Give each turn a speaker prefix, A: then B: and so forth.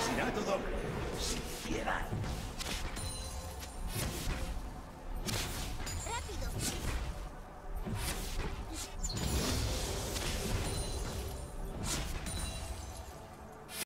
A: しないとぞ。